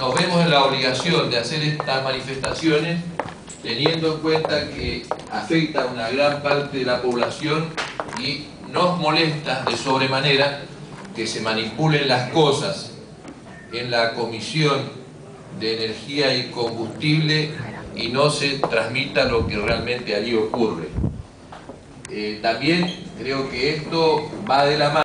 nos vemos en la obligación de hacer estas manifestaciones teniendo en cuenta que afecta a una gran parte de la población y nos molesta de sobremanera que se manipulen las cosas en la Comisión de Energía y Combustible y no se transmita lo que realmente allí ocurre. Eh, también creo que esto va de la mano